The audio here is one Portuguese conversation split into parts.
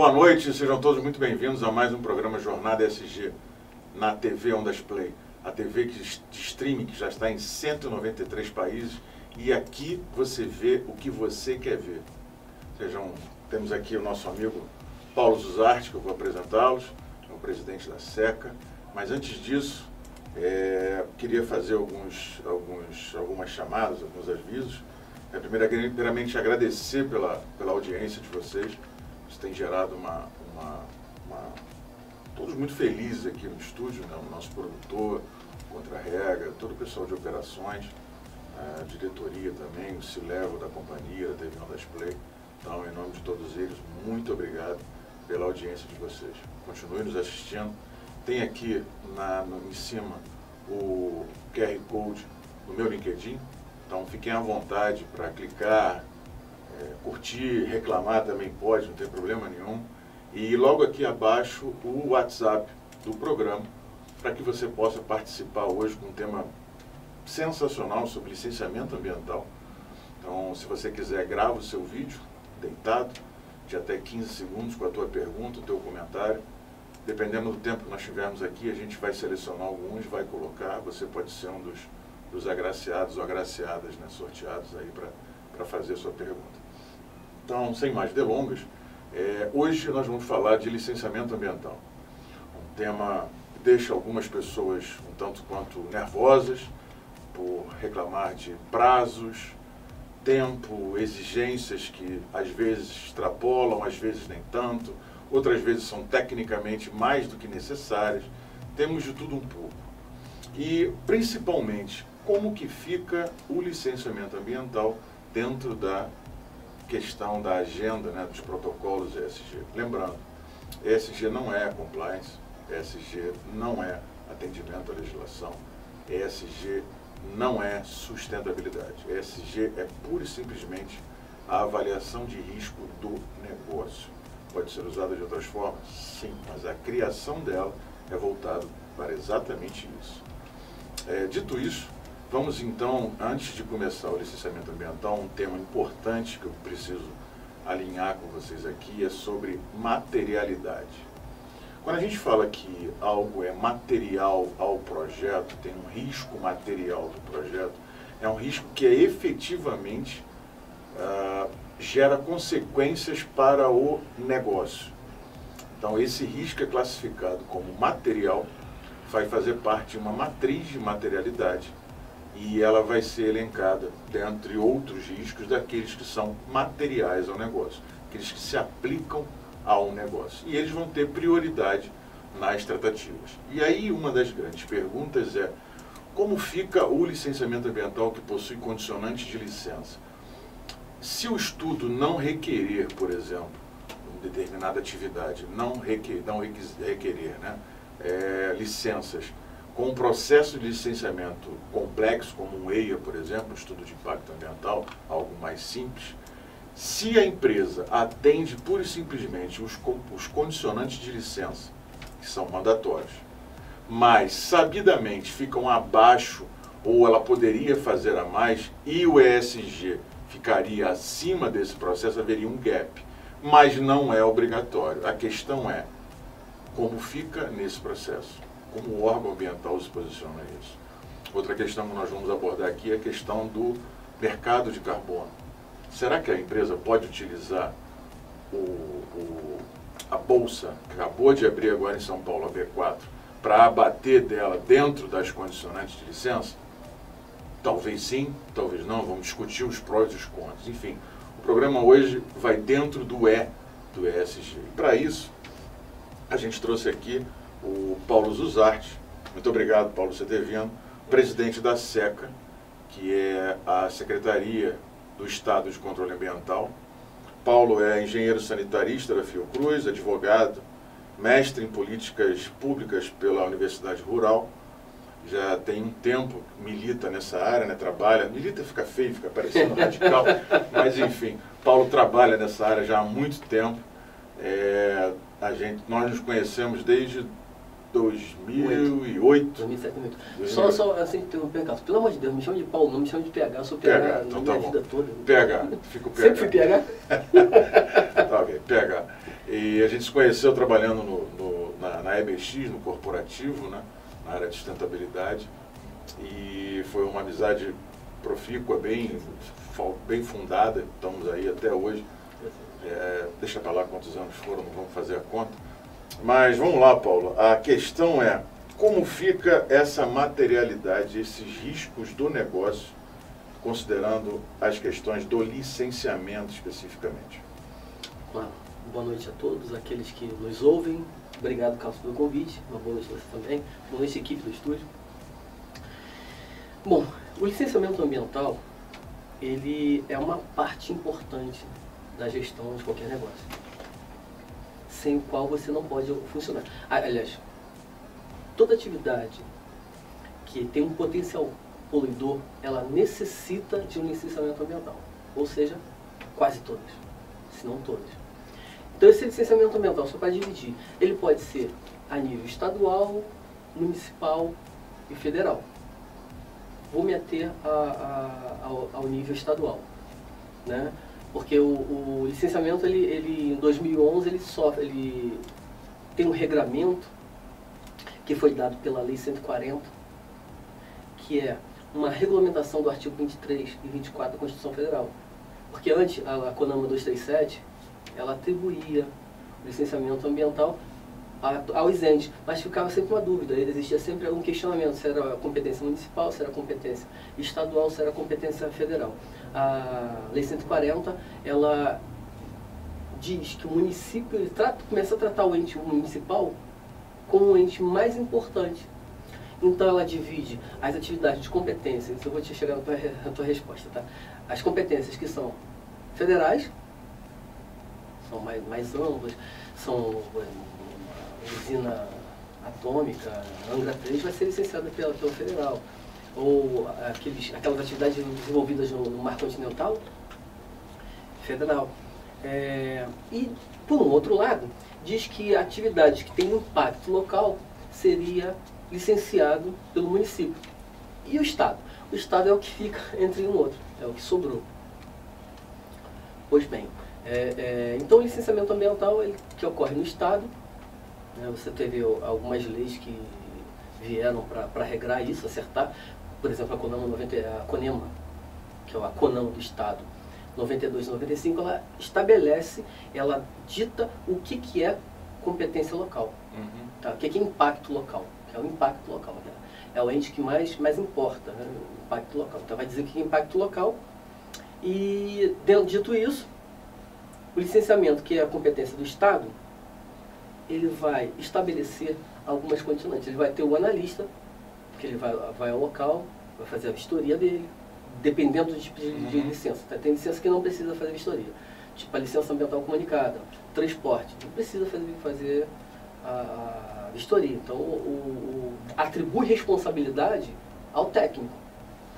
boa noite, sejam todos muito bem-vindos a mais um programa Jornada SG na TV Ondas Play, a TV de streaming que já está em 193 países e aqui você vê o que você quer ver. Sejam, temos aqui o nosso amigo Paulo Zuzarte, que eu vou apresentá-los, é o presidente da SECA, mas antes disso, é, queria fazer alguns, alguns, algumas chamadas, alguns avisos. É, primeiramente, agradecer pela, pela audiência de vocês. Tem gerado uma, uma, uma Todos muito felizes aqui no estúdio, né? o nosso produtor, Contra-Rega, todo o pessoal de operações, a diretoria também, o Cilevo da companhia, da TV das Play. Então, em nome de todos eles, muito obrigado pela audiência de vocês. Continue nos assistindo. Tem aqui na, no, em cima o QR Code do meu LinkedIn, então fiquem à vontade para clicar, é, curtir, reclamar também pode, não tem problema nenhum. E logo aqui abaixo o WhatsApp do programa, para que você possa participar hoje com um tema sensacional sobre licenciamento ambiental. Então, se você quiser, grava o seu vídeo deitado, de até 15 segundos com a tua pergunta, o teu comentário. Dependendo do tempo que nós tivermos aqui, a gente vai selecionar alguns, vai colocar. Você pode ser um dos dos agraciados ou agraciadas, né, sorteados aí para fazer a sua pergunta. Então, sem mais delongas, é, hoje nós vamos falar de licenciamento ambiental. Um tema que deixa algumas pessoas um tanto quanto nervosas por reclamar de prazos, tempo, exigências que às vezes extrapolam, às vezes nem tanto, outras vezes são tecnicamente mais do que necessárias. Temos de tudo um pouco. E principalmente como que fica o licenciamento ambiental dentro da questão da agenda né, dos protocolos ESG. Lembrando, ESG não é compliance, ESG não é atendimento à legislação, ESG não é sustentabilidade. ESG é pura e simplesmente a avaliação de risco do negócio. Pode ser usada de outras formas? Sim, mas a criação dela é voltada para exatamente isso. É, dito isso, Vamos então, antes de começar o licenciamento ambiental, um tema importante que eu preciso alinhar com vocês aqui é sobre materialidade. Quando a gente fala que algo é material ao projeto, tem um risco material do projeto, é um risco que é efetivamente uh, gera consequências para o negócio. Então, esse risco é classificado como material, vai fazer parte de uma matriz de materialidade e ela vai ser elencada, dentre outros riscos, daqueles que são materiais ao negócio, aqueles que se aplicam ao negócio. E eles vão ter prioridade nas tratativas. E aí uma das grandes perguntas é como fica o licenciamento ambiental que possui condicionantes de licença? Se o estudo não requerer, por exemplo, determinada atividade, não requerer, não requerer né, é, licenças com um processo de licenciamento complexo, como um EIA, por exemplo, estudo de impacto ambiental, algo mais simples, se a empresa atende pura e simplesmente os, os condicionantes de licença, que são mandatórios, mas sabidamente ficam abaixo ou ela poderia fazer a mais e o ESG ficaria acima desse processo, haveria um gap. Mas não é obrigatório. A questão é como fica nesse processo como o órgão ambiental se posiciona isso. Outra questão que nós vamos abordar aqui é a questão do mercado de carbono. Será que a empresa pode utilizar o, o, a bolsa que acabou de abrir agora em São Paulo, a B4, para abater dela dentro das condicionantes de licença? Talvez sim, talvez não, vamos discutir os prós e os contras. Enfim, o programa hoje vai dentro do E do ESG. E para isso, a gente trouxe aqui o Paulo Zuzarte. Muito obrigado, Paulo, por você ter vindo. Presidente da SECA, que é a Secretaria do Estado de Controle Ambiental. Paulo é engenheiro sanitarista da Fiocruz, advogado, mestre em políticas públicas pela Universidade Rural. Já tem um tempo milita nessa área, né, trabalha. Milita fica feio, fica parecendo radical, mas enfim, Paulo trabalha nessa área já há muito tempo. É, a gente, nós nos conhecemos desde 2008. 2007, 2008. Só, só assim, interromper, Carlos. Pelo amor de Deus, me chama de Paulo, não me chama de PH. Eu sou PH, PH então tá bom. vida toda. PH, fica o PH. Sempre fui PH? tá ok, PH. E a gente se conheceu trabalhando no, no, na, na EBX, no corporativo, né? na área de sustentabilidade. E foi uma amizade profícua, bem, bem fundada, estamos aí até hoje. É, deixa para lá quantos anos foram, não vamos fazer a conta. Mas vamos lá, Paulo. A questão é como fica essa materialidade, esses riscos do negócio, considerando as questões do licenciamento especificamente. Boa noite a todos, aqueles que nos ouvem. Obrigado, Carlos, pelo convite. Uma boa noite a você também. Boa noite, equipe do estúdio. Bom, o licenciamento ambiental, ele é uma parte importante da gestão de qualquer negócio, sem o qual você não pode funcionar. Aliás, toda atividade que tem um potencial poluidor, ela necessita de um licenciamento ambiental. Ou seja, quase todas, se não todas. Então esse licenciamento ambiental, só para dividir, ele pode ser a nível estadual, municipal e federal. Vou me ater a, a, ao, ao, nível estadual. Né? Porque o, o licenciamento, ele, ele, em 2011, ele sofre, ele tem um regramento que foi dado pela Lei 140, que é uma regulamentação do artigo 23 e 24 da Constituição Federal. Porque antes, a, a CONAMA 237, ela atribuía o licenciamento ambiental aos entes, mas ficava sempre uma dúvida, existia sempre um questionamento se era competência municipal, se era competência estadual, se era competência federal. A Lei 140, ela diz que o município trata, começa a tratar o ente municipal como o ente mais importante. Então ela divide as atividades de competências, eu vou te chegar na tua, na tua resposta, tá? As competências que são federais, são mais, mais amplas, são usina atômica, Angra 3, vai ser licenciada pela, pela federal. Ou aqueles, aquelas atividades desenvolvidas no, no mar continental, federal. É, e, por um outro lado, diz que atividades que têm impacto local seria licenciado pelo município. E o Estado? O Estado é o que fica entre um outro, é o que sobrou. Pois bem, é, é, então o licenciamento ambiental ele, que ocorre no Estado, né, você teve algumas leis que vieram para regrar isso, acertar, por exemplo, a CONAMA, 90, a CONEMA, que é a CONAMA do Estado, 92 e 95, ela estabelece, ela dita o que, que é competência local. Uhum. Tá? O que, que é impacto local? Que é o impacto local. Né? É o ente que mais, mais importa, né? o impacto local. Então vai dizer o que é impacto local. E, dito isso, o licenciamento, que é a competência do Estado, ele vai estabelecer algumas condicionantes. Ele vai ter o analista, que ele vai, vai ao local, vai fazer a vistoria dele, dependendo do tipo de, de uhum. licença. Tá? Tem licença que não precisa fazer vistoria. Tipo a licença ambiental comunicada, transporte, não precisa fazer, fazer a, a vistoria. Então, o, o, atribui responsabilidade ao técnico,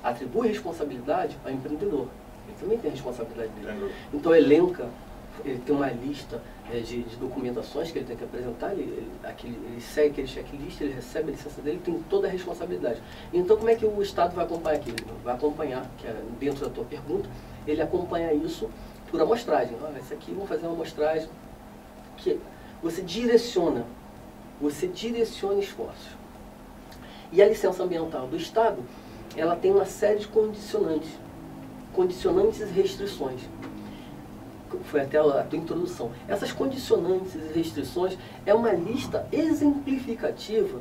atribui responsabilidade ao empreendedor. Ele também tem responsabilidade dele. Então, elenca, ele tem uma lista é, de, de, documentações que ele tem que apresentar, ele, ele, aquele, ele segue aquele checklist, ele recebe a licença dele, tem toda a responsabilidade. Então, como é que o Estado vai acompanhar aquilo? Vai acompanhar, que é dentro da tua pergunta, ele acompanha isso por amostragem. Olha, esse aqui, vamos fazer uma amostragem. Que você direciona, você direciona esforços. E a licença ambiental do Estado, ela tem uma série de condicionantes, condicionantes e restrições foi até a tua introdução. Essas condicionantes e restrições é uma lista exemplificativa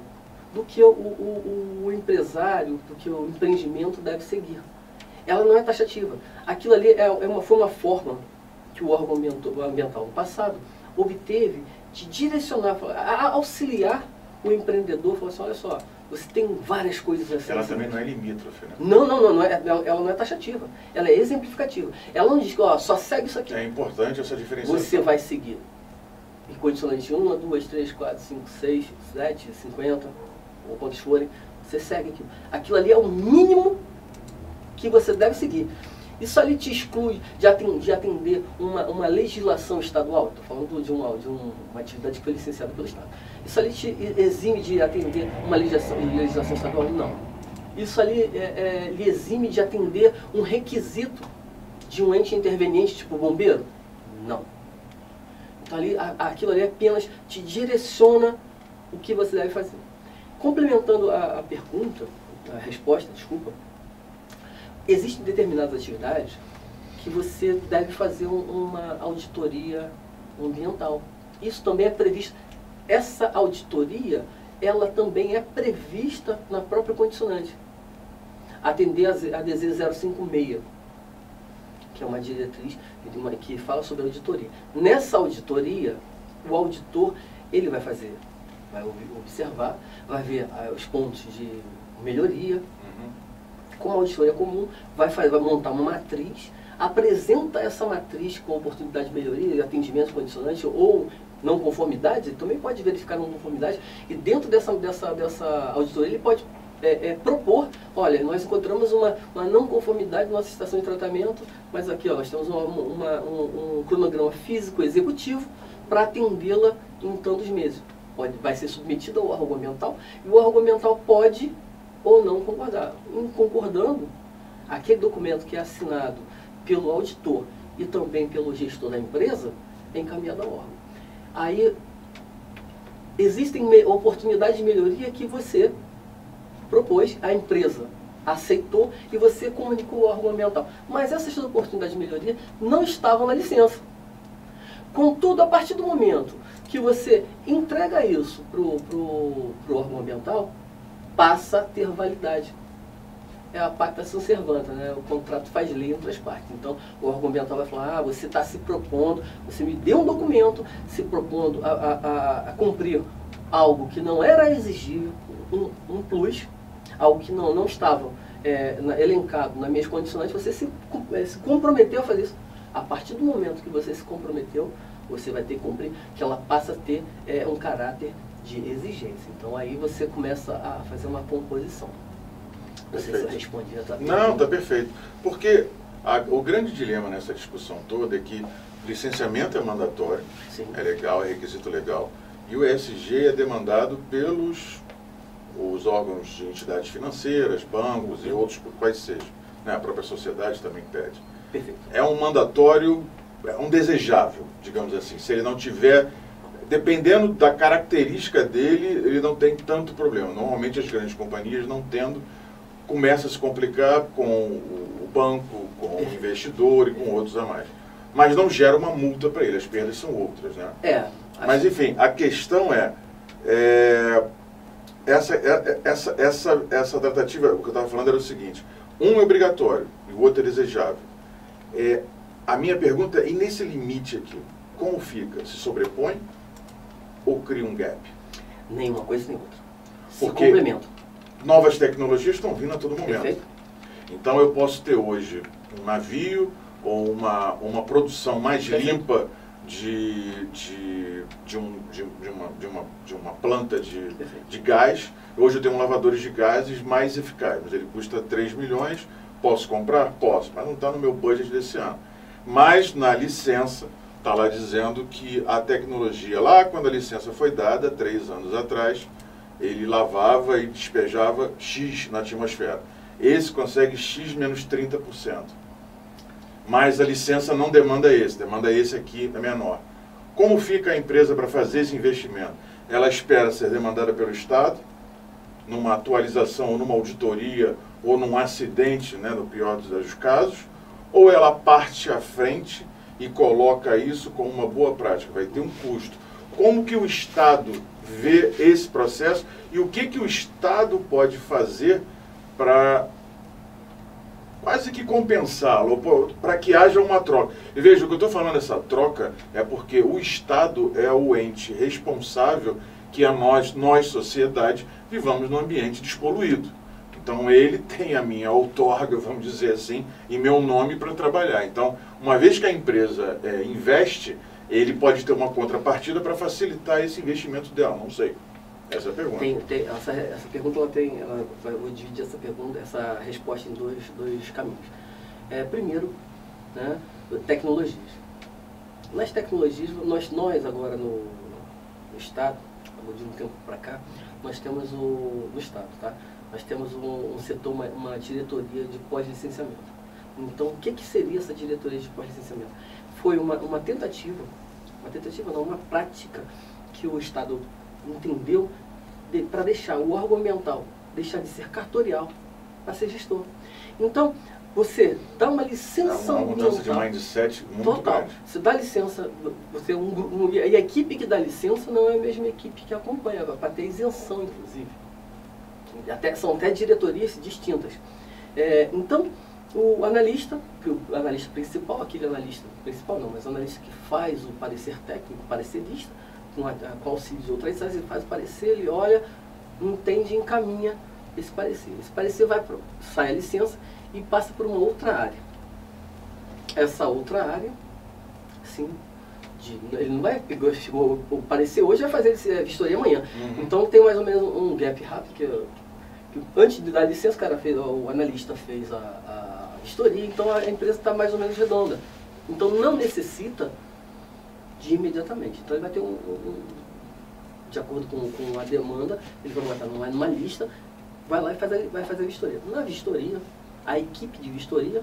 do que o, o, o, empresário, do que o empreendimento deve seguir. Ela não é taxativa. Aquilo ali é, é uma, foi uma forma que o órgão ambiental no passado obteve de direcionar, auxiliar o empreendedor, falar assim, olha só, você tem várias coisas assim. Ela também não é limítrofe, né? Não, não, não, não é, ela não é taxativa. Ela é exemplificativa. Ela não diz que ó, só segue isso aqui. É importante essa diferença. Você vai seguir. E condicionante 1, 2, 3, 4, 5, 6, 7, 50, ou quantos forem, você segue aquilo. Aquilo ali é o mínimo que você deve seguir. Isso ali te exclui de atender, de atender uma, uma legislação estadual. Estou falando de uma, de uma atividade que foi licenciada pelo Estado. Isso ali te exime de atender uma legislação, legislação estadual? Não. Isso ali é, é, lhe exime de atender um requisito de um ente interveniente, tipo bombeiro? Não. Ali, a, aquilo ali apenas te direciona o que você deve fazer. Complementando a, a pergunta, a resposta, desculpa, existem determinadas atividades que você deve fazer um, uma auditoria ambiental. Isso também é previsto. Essa auditoria, ela também é prevista na própria condicionante. Atender a, a DZ 056, que é uma diretriz que fala sobre auditoria. Nessa auditoria, o auditor, ele vai fazer, vai observar, vai ver ah, os pontos de melhoria, uhum. como auditoria comum, vai, fazer, vai montar uma matriz apresenta essa matriz com oportunidade de melhoria, atendimento condicionante ou não conformidade, também pode verificar não conformidade e dentro dessa, dessa, dessa auditoria ele pode é, é, propor, olha, nós encontramos uma, uma não conformidade na nossa estação de tratamento, mas aqui ó, nós temos uma, uma, um, um, cronograma físico executivo para atendê-la em tantos meses. Pode, vai ser submetida ao órgão e o órgão pode ou não concordar. Em concordando, aquele documento que é assinado pelo auditor e também pelo gestor da empresa, é encaminhado ao órgão. Aí existem oportunidades de melhoria que você propôs, a empresa aceitou e você comunicou órgão ambiental. Mas essas oportunidades de melhoria não estavam na licença. Contudo, a partir do momento que você entrega isso para o órgão ambiental, passa a ter validade é a pactação servanta, né? O contrato faz lei entre as partes. Então, o órgão ambiental vai falar, ah, você está se propondo, você me deu um documento se propondo a, a, a cumprir algo que não era exigível, um, um plus, algo que não, não estava é, na, elencado nas minhas condicionantes, você se, é, se comprometeu a fazer isso. A partir do momento que você se comprometeu, você vai ter que cumprir, que ela passa a ter é, um caráter de exigência. Então aí você começa a fazer uma composição. Se eu respondi a tua Não, está perfeito. Porque a, o grande dilema nessa discussão toda é que licenciamento é mandatório, Sim. é legal, é requisito legal, e o ESG é demandado pelos os órgãos de entidades financeiras, bancos e outros quais sejam. Né? A própria sociedade também pede. Perfeito. É um mandatório, é um desejável, digamos assim. Se ele não tiver, dependendo da característica dele, ele não tem tanto problema. Normalmente as grandes companhias não tendo começa a se complicar com o banco, com o investidor e com outros a mais. Mas não gera uma multa para ele, as perdas são outras. Né? É. Mas enfim, a questão é, é essa, é, é, essa, essa, essa tratativa, o que eu estava falando era o seguinte, um é obrigatório e o outro é desejável. É, a minha pergunta é, e nesse limite aqui, como fica? Se sobrepõe ou cria um gap? Nenhuma coisa nem outra. Se Porque complementa novas tecnologias estão vindo a todo momento. Perfeito. Então eu posso ter hoje um navio ou uma, uma produção mais Perfeito. limpa de, de, de, um, de, de, uma, de, uma, de uma planta de, de gás. Hoje eu tenho um lavador de gases mais eficaz, mas ele custa 3 milhões. Posso comprar? Posso, mas não está no meu budget desse ano. Mas na licença está lá dizendo que a tecnologia, lá quando a licença foi dada, três anos atrás, ele lavava e despejava X na atmosfera. Esse consegue X menos 30%. Mas a licença não demanda esse, demanda esse aqui, é menor. Como fica a empresa para fazer esse investimento? Ela espera ser demandada pelo Estado, numa atualização ou numa auditoria ou num acidente, né, no pior dos casos, ou ela parte à frente e coloca isso como uma boa prática, vai ter um custo. Como que o Estado ver esse processo e o que, que o Estado pode fazer para quase que compensá-lo, para que haja uma troca. E veja, o que eu estou falando dessa troca é porque o Estado é o ente responsável que a nós, nós, sociedade, vivamos num ambiente despoluído. Então ele tem a minha outorga, vamos dizer assim, em meu nome para trabalhar. Então, uma vez que a empresa é, investe, ele pode ter uma contrapartida para facilitar esse investimento dela, não sei. Essa é a pergunta. Tem, tem, essa, essa pergunta ela tem, ela, eu vou dividir essa pergunta, essa resposta em dois, dois caminhos. É, primeiro, né, tecnologias. Nas tecnologias, nós, nós agora no, no Estado, de um tempo para cá, nós temos o, no Estado, tá? Nós temos um, um setor, uma, uma diretoria de pós-licenciamento. Então, o que, que seria essa diretoria de pós-licenciamento? Foi uma, uma tentativa uma tentativa não, uma prática que o Estado entendeu de, para deixar o órgão ambiental deixar de ser cartorial para ser gestor. Então, você dá uma licença é uma mudança ambiental. de mindset muito Total. grande. Você dá licença, você um, um, e a equipe que dá licença não é a mesma equipe que acompanha, para ter isenção, inclusive. Até, são até diretorias distintas. É, então, o analista, o analista principal, aquele analista principal não, mas o analista que faz o parecer técnico, o parecerista, com, a, com auxílio de outras áreas, ele faz o parecer, ele olha, entende e encaminha esse parecer. Esse parecer vai pro, sai a licença e passa por uma outra área. Essa outra área, sim, de, ele não vai pegar o parecer hoje vai fazer a vistoria amanhã. Uhum. Então tem mais ou menos um gap rápido que, que antes de dar licença, o cara fez, o analista fez a, vistoria, então a empresa está mais ou menos redonda. Então não necessita de imediatamente. Então ele vai ter um, um de acordo com, com a demanda, ele vai botar numa, numa lista, vai lá e faz a, vai fazer a vistoria. Na vistoria, a equipe de vistoria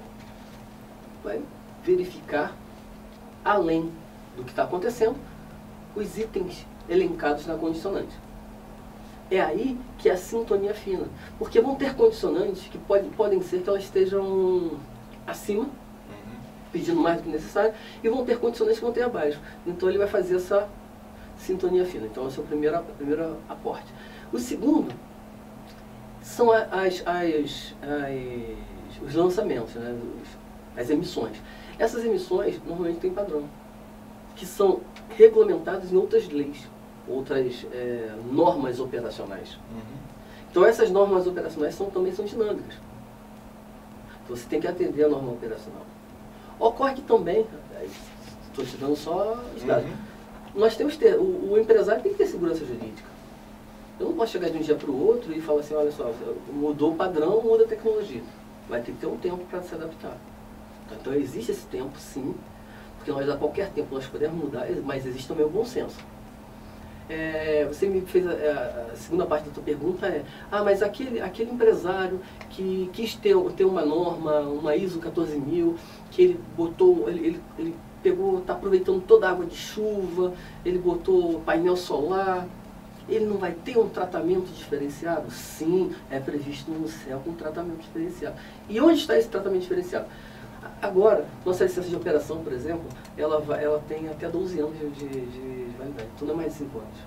vai verificar, além do que está acontecendo, os itens elencados na condicionante. É aí que é a sintonia fina. Porque vão ter condicionantes que pode, podem ser que elas estejam acima, Uhum. pedindo mais do que necessário, e vão ter condicionantes que vão ter abaixo. Então ele vai fazer essa sintonia fina. Então esse é o primeiro, primeiro aporte. O segundo são as, as, as, os lançamentos, né? as emissões. Essas emissões normalmente têm padrão, que são regulamentadas em outras leis, outras é, normas operacionais. Uhum. Então essas normas operacionais são, também são dinâmicas. Então você tem que atender a norma operacional. Ocorre que também, estou te dando só os dados, Uhum. nós temos ter, o, o empresário tem que ter segurança jurídica. Eu não posso chegar de um dia para o outro e falar assim, olha só, mudou o padrão, muda a tecnologia. Vai ter que ter um tempo para se adaptar. Então existe esse tempo sim, porque nós a qualquer tempo nós podemos mudar, mas existe também o bom senso. É, você me fez a, a, segunda parte da tua pergunta é, ah, mas aquele, aquele empresário que quis ter, ter uma norma, uma ISO 14000, que ele botou, ele, ele, ele pegou, está aproveitando toda a água de chuva, ele botou painel solar, ele não vai ter um tratamento diferenciado? Sim, é previsto no céu um tratamento diferenciado. E onde está esse tratamento diferenciado? Agora, nossa licença de operação, por exemplo, ela, ela tem até 12 anos de, de, de validade, então não é mais de 5 anos.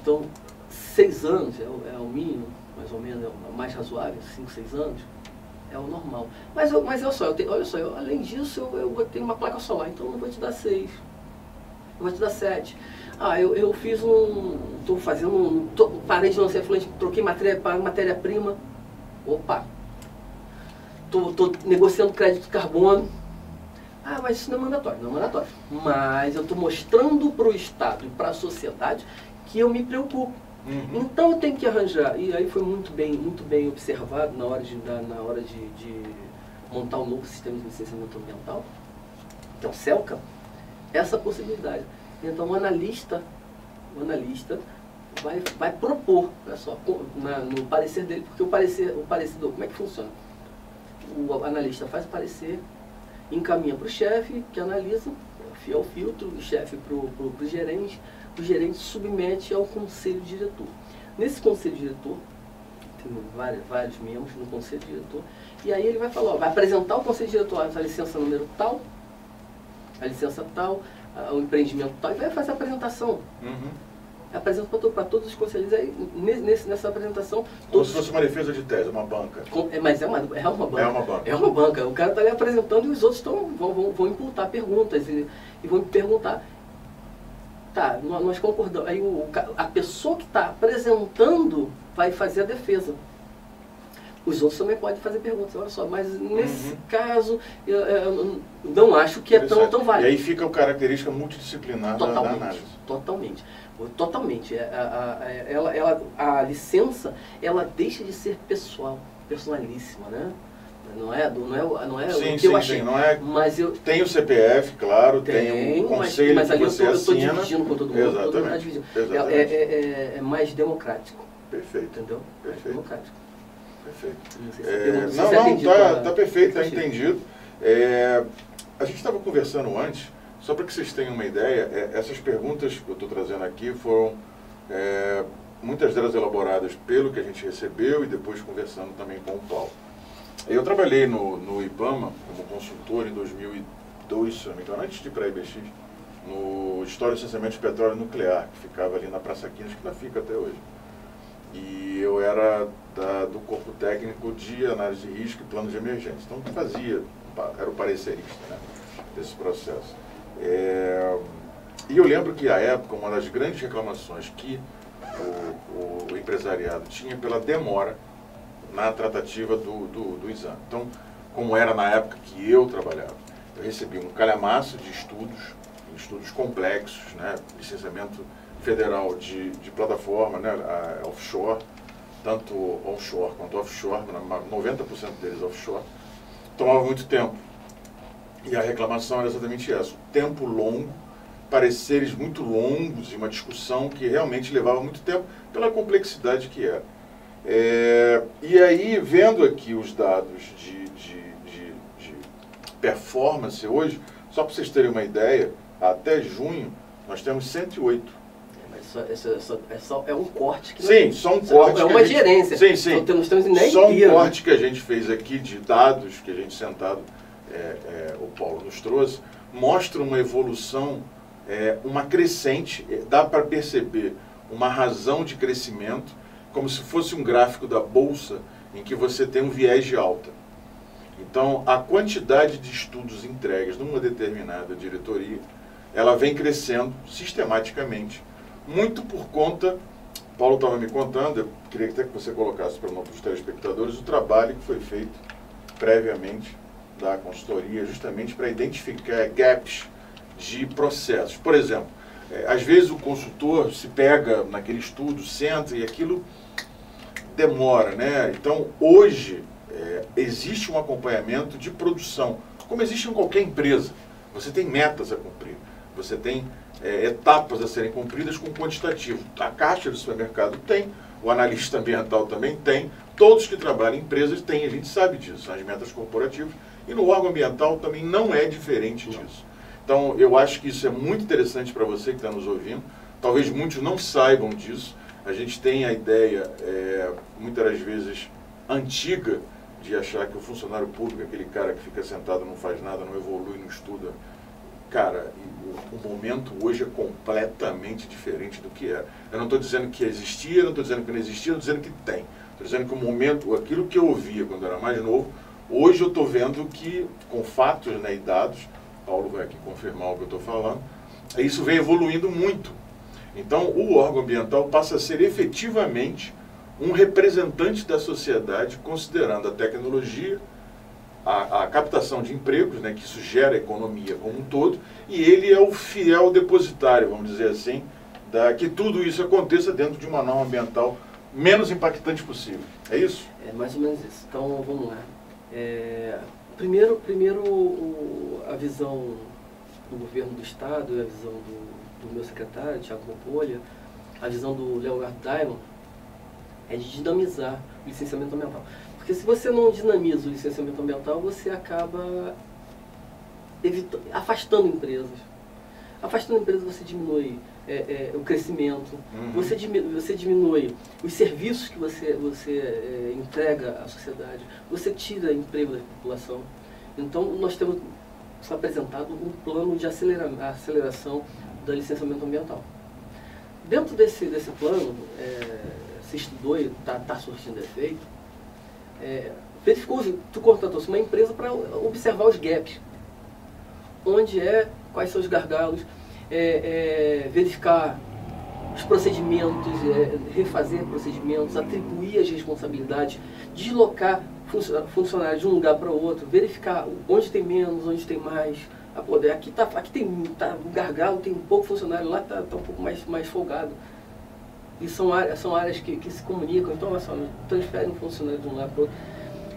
Então, 6 anos é o, é o mínimo, mais ou menos, é o mais razoável, 5, 6 anos, é o normal. Mas, eu, mas eu só, eu tenho, olha só, eu, além disso, eu, eu botei uma placa solar, então eu não vou te dar 6, eu vou te dar 7. Ah, eu, eu fiz um. Estou fazendo um. Tô, parei de lançar fluente, troquei matéria-prima. Matéria Opa! Estou negociando crédito de carbono. Ah, mas isso não é mandatório. Não é mandatório. Mas eu estou mostrando para o Estado e para a sociedade que eu me preocupo. Uhum. Então eu tenho que arranjar. E aí foi muito bem, muito bem observado na hora de, na hora de, de montar o um novo sistema de licenciamento ambiental, que é o CELCA, essa possibilidade. Então o analista, o analista vai, vai propor, olha só, na, no parecer dele, porque o parecer, o parecer, como é que funciona? O analista faz parecer, encaminha para o chefe, que analisa, é o filtro, o chefe para o gerente, o gerente submete ao conselho diretor. Nesse conselho diretor, tem vários, vários membros no conselho diretor, e aí ele vai falar, ó, vai apresentar o conselho diretor, a licença número tal, a licença tal, o empreendimento tal, e vai fazer a apresentação. Uhum. Apresenta para todos os conselheiros aí, nesse, nessa apresentação. Como Todos, se fosse uma defesa de tese, uma banca. é, mas é uma, é uma banca. É uma banca. É uma banca. O cara está ali apresentando e os outros tão, vão, vão, vão imputar perguntas e, e vão perguntar. Tá, nós concordamos. Aí o, a pessoa que está apresentando vai fazer a defesa. Os outros também podem fazer perguntas. Olha só, mas nesse Uhum. caso, eu, eu não acho que é tão, tão válido. E aí fica a característica multidisciplinar da, da Totalmente, análise. totalmente, totalmente. É, A, a, ela, ela, a licença, ela deixa de ser pessoal, personalíssima, né? Não é, não é, não é Sim, o que sim, eu achei. sim. Não é, Mas eu tem o CPF, claro, tem, tenho, um mas, conselho mas ali eu você eu assina. dividindo com todo mundo. todo mundo tá Exatamente. dividindo. Exatamente. É, é, é- é mais democrático, Perfeito, entendeu? Perfeito. democrático. perfeito. Não sei se É, não, não, atende tá, a- tá perfeito, tá Achei. entendido. É, a gente estava conversando antes Só para que vocês tenham uma ideia, é, essas perguntas que eu estou trazendo aqui foram é, muitas delas elaboradas pelo que a gente recebeu e depois conversando também com o Paulo. Eu trabalhei no, no IBAMA como consultor em 2002, se não me engano, antes de ir para a IBX, no História de Licenciamento de Petróleo Nuclear, que ficava ali na Praça 15, que ainda fica até hoje. E eu era da, do corpo técnico de análise de risco e plano de emergência. Então, fazia, era o parecerista né, desse processo. É, e eu lembro que, à época, uma das grandes reclamações que o, o empresariado tinha pela demora na tratativa do, do, do, exame. Então, como era na época que eu trabalhava, eu recebi um calhamaço de estudos, estudos complexos, né, licenciamento federal de, de plataforma, né, offshore, tanto onshore quanto offshore, 90% deles offshore, tomava muito tempo. E a reclamação era exatamente essa, o tempo longo pareceres muito longos e uma discussão que realmente levava muito tempo pela complexidade que era. É, e aí, vendo aqui os dados de, de, de, de performance hoje, só para vocês terem uma ideia, até junho nós temos 108. É, mas é, só, é, só, é um corte que Sim, só um corte. É uma gente, gerência. Sim, sim. Então, nós temos nem só um corte que a gente fez aqui de dados que a gente sentado, é, é, o Paulo nos trouxe, mostra uma evolução é, uma crescente, é, dá para perceber uma razão de crescimento, como se fosse um gráfico da bolsa em que você tem um viés de alta. Então, a quantidade de estudos entregues numa determinada diretoria, ela vem crescendo sistematicamente, muito por conta, Paulo estava me contando, eu queria até que você colocasse para os telespectadores o trabalho que foi feito previamente da consultoria, justamente para identificar gaps de processos. Por exemplo, é, às vezes o consultor se pega naquele estudo, senta e aquilo demora, né? Então, hoje, é, existe um acompanhamento de produção, como existe em qualquer empresa. Você tem metas a cumprir, você tem é, etapas a serem cumpridas com quantitativo. A caixa do supermercado tem, o analista ambiental também tem, todos que trabalham em empresas têm, a gente sabe disso, as metas corporativas, e no órgão ambiental também não é diferente disso. Então, eu acho que isso é muito interessante para você que está nos ouvindo. Talvez muitos não saibam disso. A gente tem a ideia, é, muitas das vezes, antiga, de achar que o funcionário público é aquele cara que fica sentado, não faz nada, não evolui, não estuda. Cara, o, o momento hoje é completamente diferente do que era. Eu não estou dizendo que existia, não estou dizendo que não existia, estou dizendo que tem. Estou dizendo que o momento, aquilo que eu ouvia quando era mais novo, hoje eu estou vendo que, com fatos né, e dados, Paulo vai aqui confirmar o que eu estou falando, isso vem evoluindo muito. Então, o órgão ambiental passa a ser efetivamente um representante da sociedade, considerando a tecnologia, a, a, captação de empregos, né, que isso gera a economia como um todo, e ele é o fiel depositário, vamos dizer assim, da, que tudo isso aconteça dentro de uma norma ambiental menos impactante possível. É isso? É mais ou menos isso. Então, vamos lá. É, Primeiro, primeiro o, a visão do governo do Estado a visão do, do meu secretário, Tiago Mopolha, a visão do Leonardo Diamond, é de dinamizar o licenciamento ambiental. Porque se você não dinamiza o licenciamento ambiental, você acaba evitando, afastando empresas. Afastando empresas, você diminui é, é, o crescimento, uhum. você, diminui, você diminui os serviços que você, você é, entrega à sociedade, você tira emprego da população. Então, nós temos apresentado um plano de acelera, aceleração do licenciamento ambiental. Dentro desse, desse plano, é, se estudou e está tá surtindo efeito, é, verificou, tu contratou-se uma empresa para observar os gaps. Onde é, quais são os gargalos, é, é, verificar os procedimentos, é, refazer procedimentos, atribuir as responsabilidades, deslocar funcionários de um lugar para outro, verificar onde tem menos, onde tem mais. Aqui, tá, aqui tem tá, um gargalo, tem um pouco funcionário, lá está tá um pouco mais, mais folgado. E são áreas, são áreas que, que se comunicam, então transferem um funcionário de um lado para outro.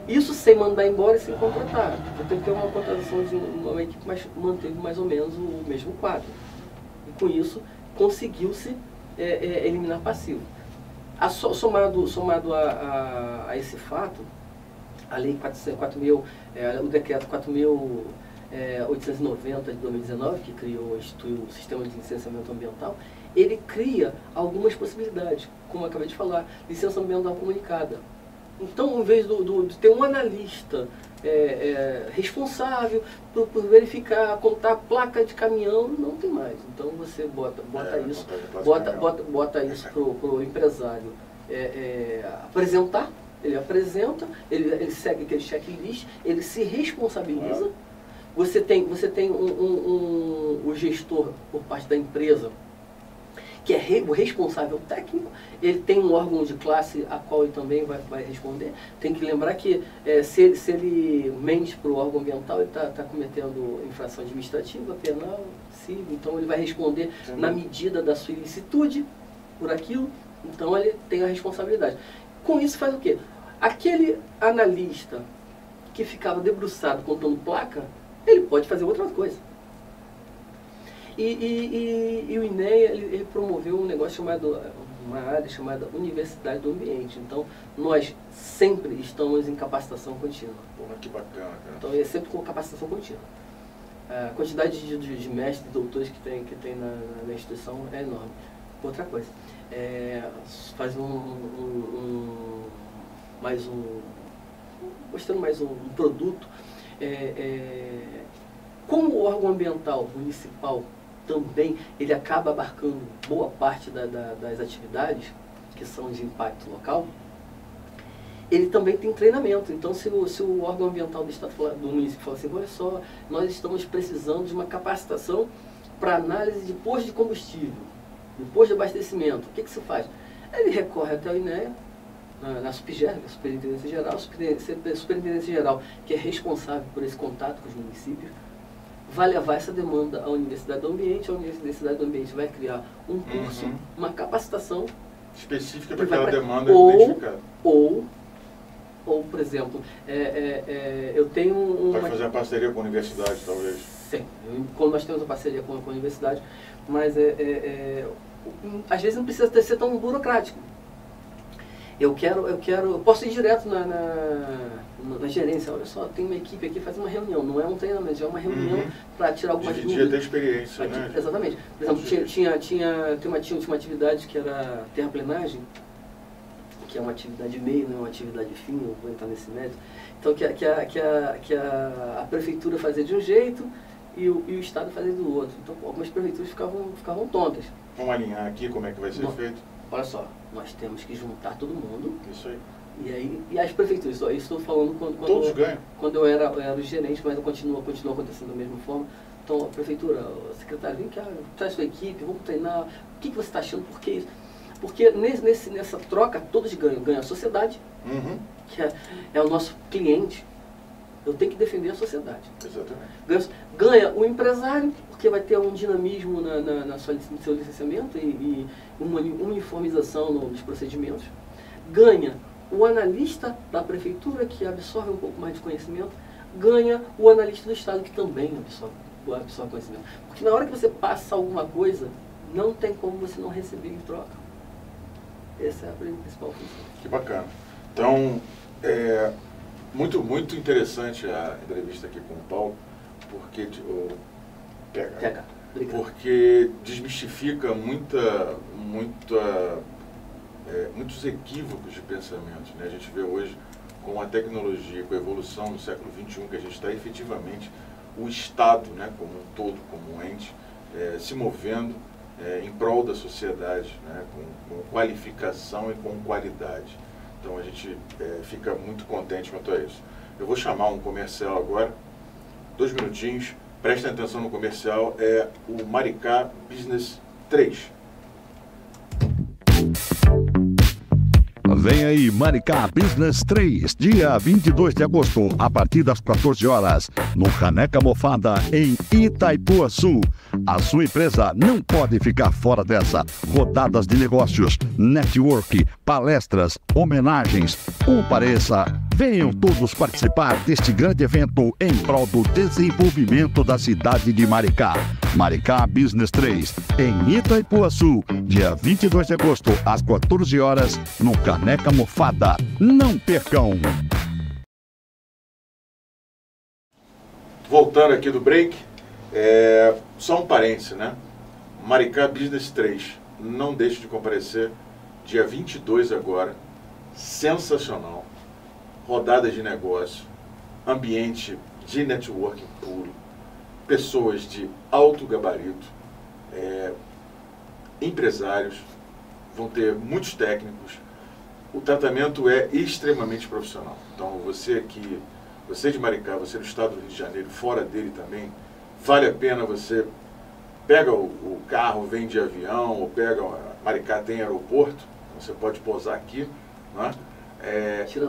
Isso sem mandar embora e sem contratar. Eu tenho que ter uma contratação de uma equipe, mas manteve mais ou menos o mesmo quadro com isso conseguiu-se é, é, eliminar passivo. A, somado somado a, a, a, esse fato, a lei 4, 4 mil, é, o decreto 4.000 é, 890 de 2019, que criou, instituiu o sistema de licenciamento ambiental, ele cria algumas possibilidades, como eu acabei de falar, licença ambiental comunicada. Então, em vez de ter um analista é, é, responsável por, por, verificar, contar placa de caminhão, não tem mais. Então você bota, bota é, isso, bota, bota, bota isso pro, pro empresário é, é, apresentar, ele apresenta, ele, ele segue aquele checklist, ele se responsabiliza. Você tem, você tem um, um, um, o gestor por parte da empresa, que é re, o responsável técnico, ele tem um órgão de classe a qual ele também vai, vai responder. Tem que lembrar que é, se, ele, se ele mente para o órgão ambiental, ele está tá cometendo infração administrativa, penal, civil, então ele vai responder na medida da sua ilicitude por aquilo, então ele tem a responsabilidade. Com isso faz o quê? Aquele analista que ficava debruçado contando placa, ele pode fazer outra coisa. E, e, e, e o INEA, ele, ele, promoveu um negócio chamado, uma área chamada Universidade do Ambiente. Então, nós sempre estamos em capacitação contínua. Porra, que bacana, cara. Então, é sempre com capacitação contínua. A quantidade de, de, de mestres e doutores que tem, que tem na, na instituição é enorme. Outra coisa, é, faz um, um, um, mais um, mostrando mais um, um produto, é, é, como o órgão ambiental municipal também ele acaba abarcando boa parte da, da, das atividades que são de impacto local, ele também tem treinamento. Então, se o, se o órgão ambiental do Estado do município fala assim, olha só, nós estamos precisando de uma capacitação para análise de posto de combustível, de posto de abastecimento, o que, que se faz? Ele recorre até o INEA, na, na SUPGER, na Superintendência Geral, a Superintendência Geral, que é responsável por esse contato com os municípios, vai levar essa demanda à Universidade do Ambiente, a Universidade do Ambiente vai criar um curso, uhum. uma capacitação específica para aquela demanda ou, identificada. Ou, ou, por exemplo, é, é, é, eu tenho um. Pode fazer a parceria com a universidade, talvez. Sim, como nós temos a parceria com, com a universidade, mas é, é, é às vezes não precisa ter, ser tão burocrático eu quero, eu quero, eu posso ir direto na, na, na, gerência, olha só, tem uma equipe aqui, faz uma reunião, não é um treinamento, é uma reunião uhum. para tirar algumas Dividir dúvidas. Dividir experiência, Aqui, né? Exatamente. Por exemplo, tinha, tinha, tinha, tinha, uma, tinha uma atividade que era terraplenagem, que é uma atividade meio, não é uma atividade fim, não vou entrar nesse método. Então, que a, que a, que a, que a, a prefeitura fazia de um jeito e o, e o Estado fazia do outro. Então, algumas prefeituras ficavam, ficavam tontas. Vamos alinhar aqui como é que vai ser feito? Olha só, nós temos que juntar todo mundo. Isso aí. E aí, e as prefeituras, isso estou falando quando, quando, Todos eu, ganham. quando eu era, eu era o gerente, mas continua, continua acontecendo da mesma forma. Então, a prefeitura, o secretário, vem cá, traz sua equipe, vamos treinar. O que, que você está achando? Por que isso? Porque nesse, nesse, nessa troca, todos ganham. Ganha a sociedade, uhum. que é, é o nosso cliente, eu tenho que defender a sociedade. Exatamente. Ganha, o empresário, porque vai ter um dinamismo na, na, na sua, no seu licenciamento e, e uma uniformização nos procedimentos. Ganha o analista da prefeitura, que absorve um pouco mais de conhecimento. Ganha o analista do Estado, que também absorve, absorve conhecimento. Porque na hora que você passa alguma coisa, não tem como você não receber em troca. Essa é a principal função. Que bacana. Então, é, muito, muito interessante a entrevista aqui com o Paulo, porque pega, pega. porque desmistifica muita, muita, é, muitos equívocos de pensamento. Né? A gente vê hoje com a tecnologia, com a evolução do século XXI, que a gente está efetivamente o Estado, né, como um todo, como um ente, é, se movendo é, em prol da sociedade, né, com, com qualificação e com qualidade. Então a gente é, fica muito contente quanto a isso. Eu vou chamar um comercial agora, dois minutinhos, prestem atenção no comercial, é o Maricá Business 3. Vem aí, Maricá Business 3, dia 22 de agosto, a partir das 14 horas, no Caneca Mofada, em Itaipuaçu. A sua empresa não pode ficar fora dessa. Rodadas de negócios, network, palestras, homenagens. Compareça Venham todos participar deste grande evento em prol do desenvolvimento da cidade de Maricá. Maricá Business 3, em Itaipuaçu, dia 22 de agosto, às 14 horas, no Caneca Mofada. Não percam! voltando aqui do break, é, só um parêntese, né? Maricá Business 3, não deixe de comparecer, dia 22 agora, sensacional, rodada de negócio, ambiente de networking puro, pessoas de alto gabarito, é, empresários, vão ter muitos técnicos, o tratamento é extremamente profissional. Então, você que, você de Maricá, você do estado do Rio de Janeiro, fora dele também, vale a pena você pega o, o carro, vem de avião, ou pega, Maricá tem aeroporto, você pode pousar aqui, né? É,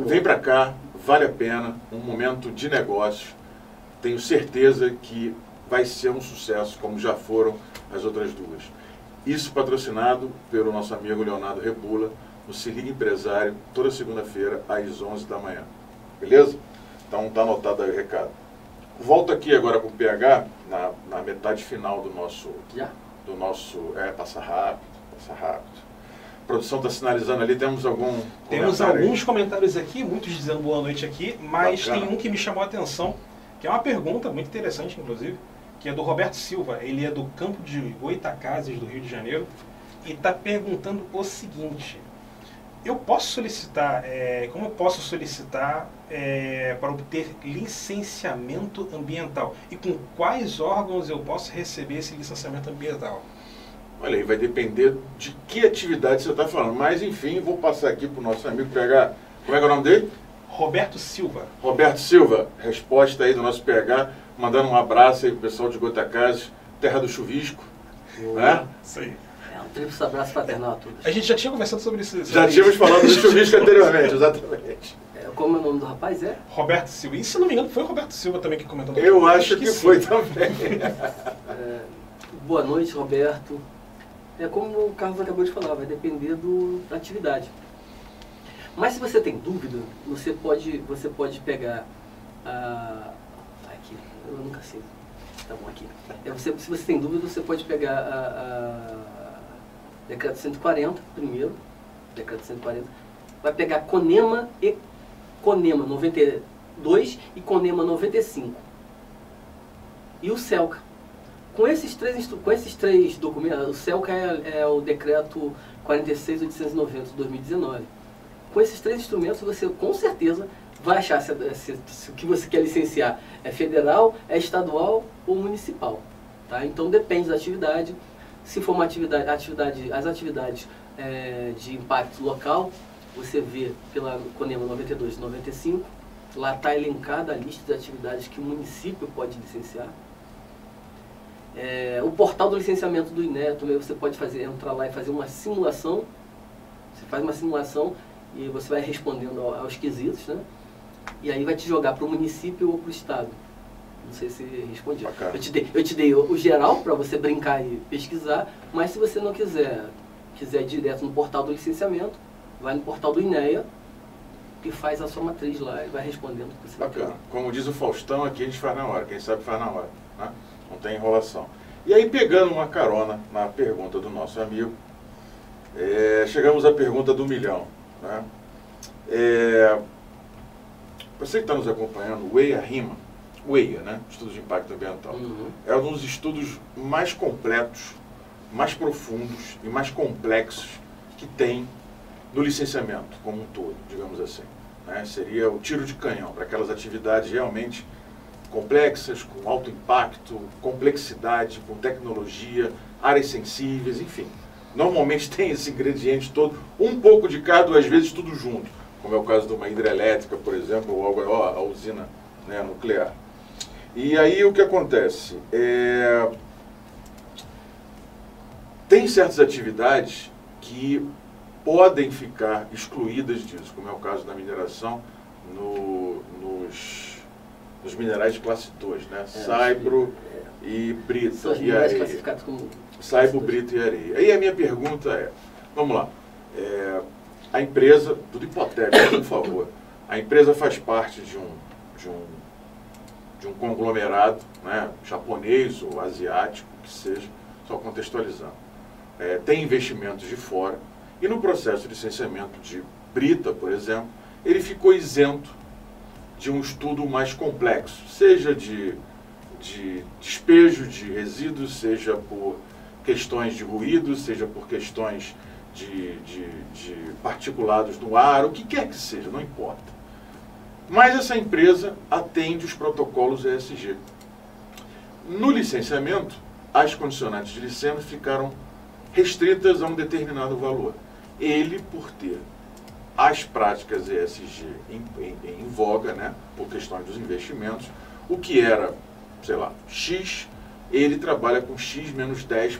vem para cá, vale a pena, um momento de negócio, tenho certeza que vai ser um sucesso, como já foram as outras duas. Isso patrocinado pelo nosso amigo Leonardo Rebula, no Se Liga Empresário, toda segunda-feira, às 11 da manhã. Beleza? Então está anotado aí o recado. Volto aqui agora com o PH, na, na metade final do nosso. Já? Do nosso. É, passa rápido, passa rápido. Produção está sinalizando ali, temos algum. Temos alguns aí? comentários aqui, muitos dizendo boa noite aqui, mas Bacana. tem um que me chamou a atenção, que é uma pergunta muito interessante, inclusive, que é do Roberto Silva. Ele é do campo de Goitacazes, do Rio de Janeiro, e está perguntando o seguinte: eu posso solicitar, é, como eu posso solicitar é, para obter licenciamento ambiental? E com quais órgãos eu posso receber esse licenciamento ambiental? Olha aí, vai depender de que atividade você está falando. Mas, enfim, vou passar aqui para o nosso amigo PH. Como é que é o nome dele? Roberto Silva. Roberto Silva, resposta aí do nosso PH, mandando um abraço aí pro pessoal de Goitacazes, terra do chuvisco. Né? Isso aí. Triplo abraço fraternal a todos. A gente já tinha conversado sobre isso. Sobre já tínhamos falado do chuvisco anteriormente, exatamente. É, como é o nome do rapaz é? Roberto Silva. E se não me engano, foi o Roberto Silva também que comentou. Eu acho que, que foi também. É, boa noite, Roberto. É como o Carlos acabou de falar, vai depender do, da atividade. Mas se você tem dúvida, você pode, você pode pegar a. Aqui, eu nunca sei. Tá bom aqui. É, você, se você tem dúvida, você pode pegar a, a decreto 140, primeiro, decreto 140, vai pegar Conema e Conema 92 e Conema 95. E o CELCA. Com esses três, com esses três documentos, o CELCA é, é o decreto 46.890 de 2019. Com esses três instrumentos, você com certeza vai achar se, se, se, o que você quer licenciar é federal, é estadual ou municipal. Tá? Então depende da atividade, se for uma atividade, atividade as atividades é, de impacto local, você vê pela Conema 92 e 95, lá está elencada a lista de atividades que o município pode licenciar. É, o portal do licenciamento do INE, também você pode fazer, entrar lá e fazer uma simulação. Você faz uma simulação e você vai respondendo aos quesitos, né? E aí vai te jogar para o município ou para o estado. Não sei se respondi. Eu te dei, eu te dei o, o geral para você brincar e pesquisar, mas se você não quiser, quiser ir direto no portal do licenciamento, vai no portal do INEA e faz a sua matriz lá e vai respondendo o que você Bacana. Como diz o Faustão, aqui a gente faz na hora. Quem sabe faz na hora. Né? Não tem enrolação. E aí, pegando uma carona na pergunta do nosso amigo, é, chegamos à pergunta do milhão. Né? É, você que está nos acompanhando, o EIA Rima, o EIA, né? Estudos de Impacto Ambiental. Uhum. É um dos estudos mais completos, mais profundos e mais complexos que tem no licenciamento como um todo, digamos assim. Né? Seria o tiro de canhão para aquelas atividades realmente complexas, com alto impacto, complexidade, com tecnologia, áreas sensíveis, enfim. Normalmente tem esse ingrediente todo, um pouco de cada, às vezes tudo junto, como é o caso de uma hidrelétrica, por exemplo, ou a usina né, nuclear. E aí o que acontece? É... Tem certas atividades que podem ficar excluídas disso, como é o caso da mineração no, nos, nos minerais de classe 2, né? É, Saibro é. e brita e areia. Saibro, brita e areia. Aí a minha pergunta é, vamos lá, é, a empresa, tudo hipotético, por favor, a empresa faz parte de um, de um de um conglomerado né, japonês ou asiático, que seja, só contextualizando. É, tem investimentos de fora e no processo de licenciamento de Brita, por exemplo, ele ficou isento de um estudo mais complexo, seja de de despejo de resíduos, seja por questões de ruído, seja por questões de, de, de particulados no ar, o que quer que seja, não importa. Mas essa empresa atende os protocolos ESG. No licenciamento, as condicionantes de licença ficaram restritas a um determinado valor. Ele, por ter as práticas ESG em, em, em voga, né, por questões dos investimentos, o que era, sei lá, X, ele trabalha com X menos 10%.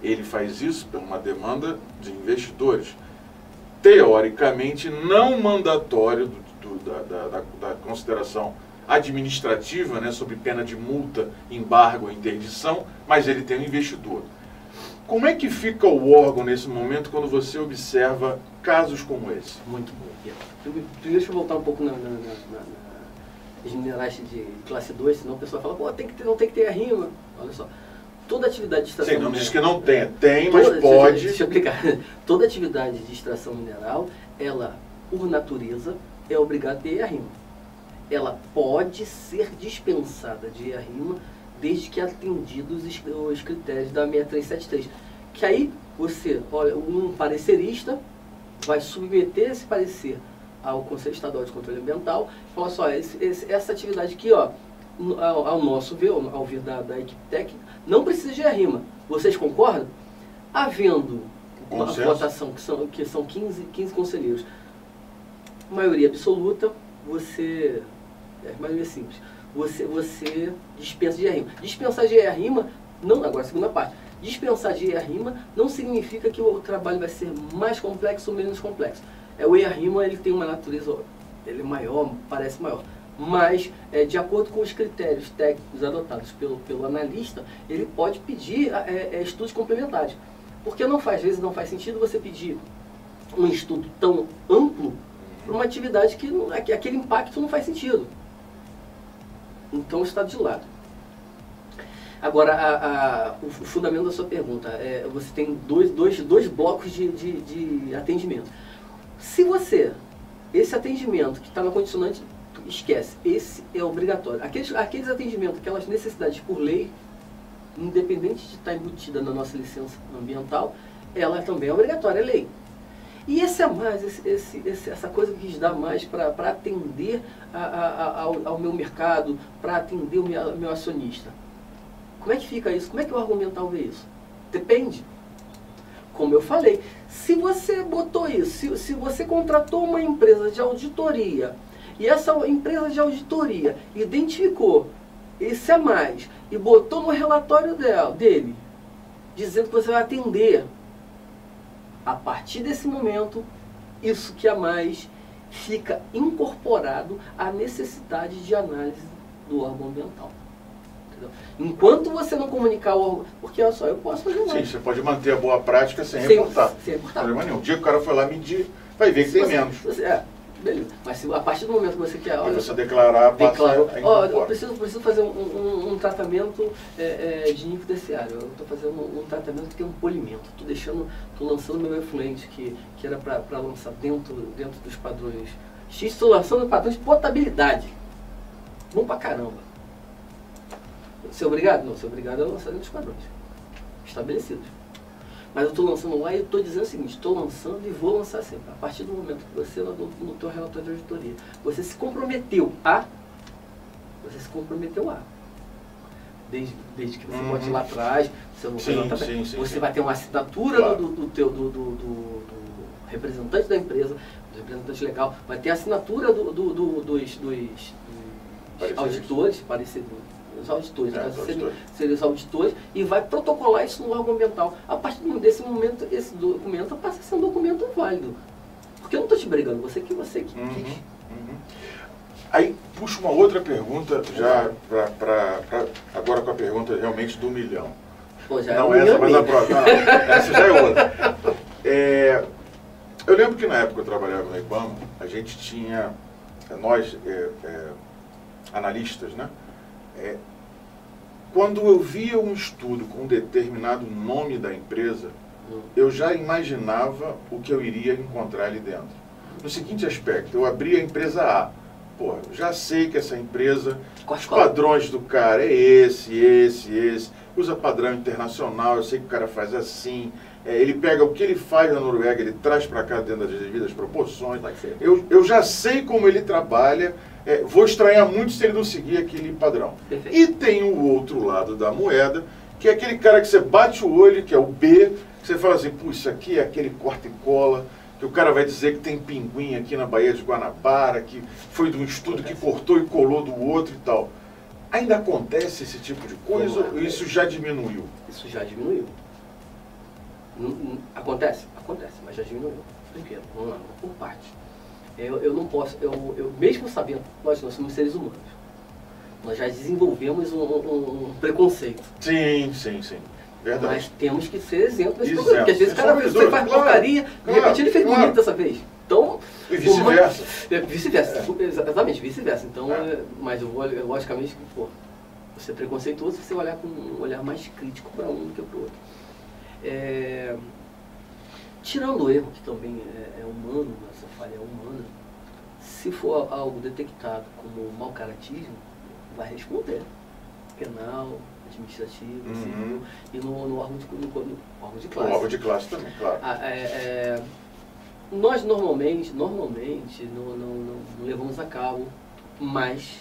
Ele faz isso por uma demanda de investidores. Teoricamente, não mandatório do, do, da, da, da, consideração administrativa, né, sob pena de multa, embargo interdição, mas ele tem um investidor. Como é que fica o órgão nesse momento quando você observa casos como esse? Muito bom. Deixa eu voltar um pouco na, na, na, nas minerais de classe 2, senão o pessoal fala, pô, tem que ter, não tem que ter a rima. Olha só. Toda atividade de extração Sim, não diz que não tem. Tem, mas toda, pode. Deixa eu explicar. Toda atividade de extração mineral, ela, por natureza, é obrigada a ter a rima. Ela pode ser dispensada de a rima desde que atendidos os critérios da 6373. Que aí você, olha, um parecerista vai submeter esse parecer ao Conselho Estadual de Controle Ambiental e falar só, esse, essa atividade aqui, ó, ao, ao, nosso ver, ao ver da, da equipe técnica, não precisa de rima. Vocês concordam? Havendo uma votação, que são, que são 15, 15 conselheiros, maioria absoluta, você. É, maioria simples. Você, você dispensa de rima. Dispensar de rima, não, agora a segunda parte. Dispensar de rima não significa que o trabalho vai ser mais complexo ou menos complexo. É, o EA-RIMA ele tem uma natureza, ele é maior, parece maior. Mas, é, de acordo com os critérios técnicos adotados pelo, pelo analista, ele pode pedir é, é, estudos complementares. Porque não faz, às vezes não faz sentido você pedir um estudo tão amplo para uma atividade que, não, aquele impacto não faz sentido. Então está de lado. Agora, a, a, o fundamento da sua pergunta, é, você tem dois, dois, dois blocos de, de, de atendimento. Se você, esse atendimento que está na condicionante, esquece, esse é obrigatório. Aqueles, aqueles atendimentos, aquelas necessidades por lei, independente de estar embutida na nossa licença ambiental, ela também é obrigatória, é lei. E esse é mais, esse, esse, essa coisa que quis dar mais para atender a, a, ao, ao, meu mercado, para atender o meu, meu acionista. Como é que fica isso? Como é que o argumental vê isso? Depende. Como eu falei, se você botou isso, se, se você contratou uma empresa de auditoria e essa empresa de auditoria identificou esse a mais e botou no relatório dela, dele, dizendo que você vai atender, a partir desse momento, isso que a mais fica incorporado à necessidade de análise do órgão ambiental. Entendeu? Enquanto você não comunicar o porque olha só, eu posso fazer mais. Sim, você pode manter a boa prática sem, sem reportar. Sem reportar. Problema nenhum. O dia que o cara foi lá medir, vai ver que tem você, menos. Você, é, beleza. Mas se, a partir do momento que você quer. Olha, você declarar, declaro, passa ó, eu preciso, preciso fazer um, um, um tratamento é, é, de nível terciário. Eu estou fazendo um, um, tratamento que tem um polimento. Estou deixando, estou lançando meu efluente, que, que era para lançar dentro, dentro dos padrões X, estou lançando padrões de potabilidade. Bom pra caramba. Ser obrigado? Não, ser obrigado a lançar dentro dos padrões estabelecidos. Mas eu estou lançando lá e estou dizendo o seguinte, estou lançando e vou lançar sempre. A partir do momento que você, no, no teu relatório de auditoria, você se comprometeu a, você se comprometeu a. Desde, desde que você uhum. bote lá atrás, você, sim, sim, sim, você vai ter uma assinatura claro. do, do, teu, do, do, do, representante da empresa, do representante legal, vai ter a assinatura do, do, do dos, dos, dos auditores, parecido, os auditores, é, os auditores, e vai protocolar isso no órgão ambiental. A partir desse momento, esse documento passa a ser um documento válido. Porque eu não estou te brigando, você que você que uhum, uhum. Aí puxa uma outra pergunta, já para agora com a pergunta realmente do milhão. Pô, já não é essa, mas a próxima. Essa já é outra. É, eu lembro que na época eu trabalhava no IBAMA, a gente tinha, nós, é, é, analistas, né? Quando eu via um estudo com um determinado nome da empresa, eu já imaginava o que eu iria encontrar ali dentro. No seguinte aspecto, eu abri a empresa A, pô, já sei que essa empresa, os padrões do cara é esse, esse, esse, usa padrão internacional, eu sei que o cara faz assim, é, ele pega o que ele faz na Noruega, ele traz para cá dentro das devidas proporções. Eu, eu já sei como ele trabalha, é, vou estranhar muito se ele não seguir aquele padrão. Perfeito. E tem o outro lado da moeda, que é aquele cara que você bate o olho, que é o B, que você fala assim, pô, isso aqui é aquele corta e cola, que o cara vai dizer que tem pinguim aqui na Baía de Guanabara, que foi de um estudo que cortou e colou do outro e tal. Ainda acontece esse tipo de coisa ou isso já diminuiu? Isso já diminuiu. Acontece? Acontece, mas já diminuiu. Primeiro, vamos lá, por parte. Eu, eu não posso, eu, eu mesmo sabendo, nós, nós somos seres humanos, nós já desenvolvemos um, um, um preconceito. Sim, sim, sim. Verdade. Mas temos que ser exemplo nesse problema. Porque às vezes vez você faz claro, porcaria, claro, de repente ele fez claro. bonito dessa vez. Então. E vice-versa. É, vice-versa, é. exatamente, vice-versa. Então, é. é mas eu vou, logicamente, pô, você é preconceituoso, você olhar com um olhar mais crítico para um do que para o outro. É, tirando o erro, que também é, é humano, essa falha é humana, se for algo detectado como mau caratismo, vai responder. Penal, administrativo, uhum. civil, e no, no, órgão de, no, no, órgão de classe. No órgão de classe também, claro. Ah, é, é, nós normalmente, normalmente não, não, não, não, levamos a cabo, mas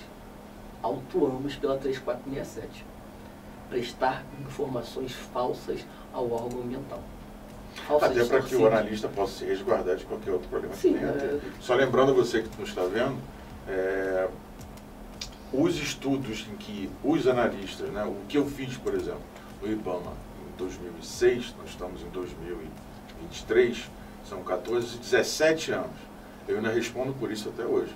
autuamos pela 3467. Prestar informações falsas ao órgão ambiental. Até para que o analista possa se resguardar de qualquer outro problema Sim, que tenha. É... Só lembrando você que nos está vendo, é, os estudos em que os analistas, né, o que eu fiz, por exemplo, no IBAMA em 2006, nós estamos em 2023, são 14, 17 anos. Eu ainda respondo por isso até hoje.